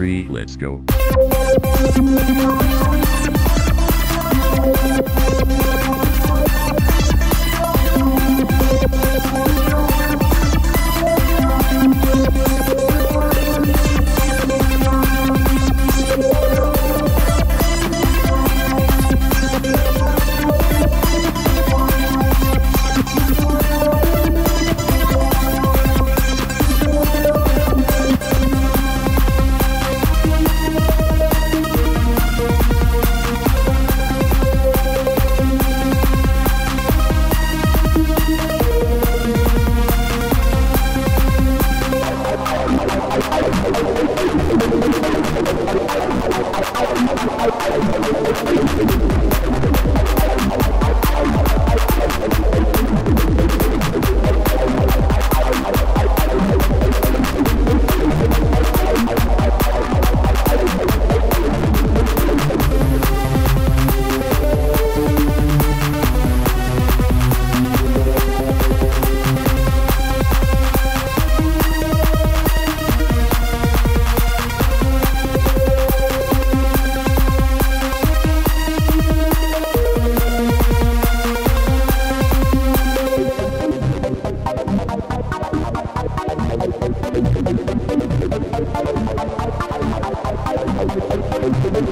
three, let's go.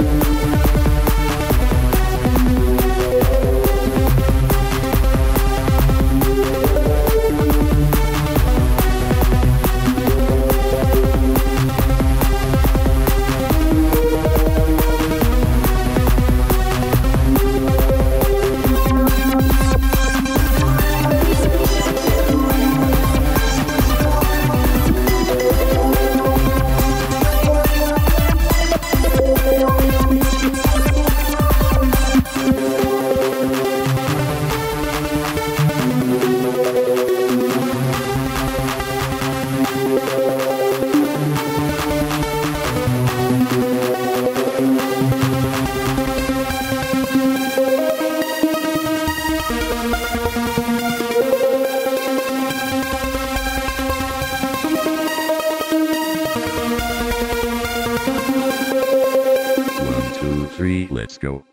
One, two, three, let's go.